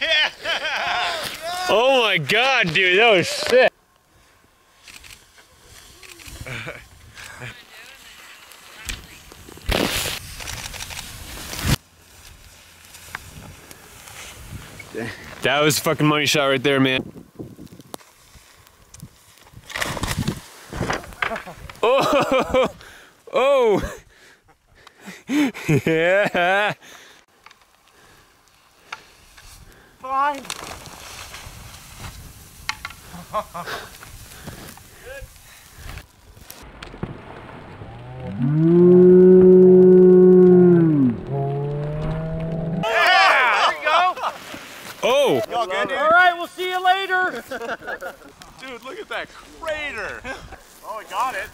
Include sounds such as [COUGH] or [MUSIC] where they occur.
[LAUGHS] Oh my god, dude, that was sick. That was fucking money shot right there, man. [LAUGHS] Oh, [LAUGHS] oh, yeah. line. yeah, there you go. Oh. Y'all good. All right, we'll see you later. [LAUGHS] dude, look at that crater. [LAUGHS] Oh, I got it.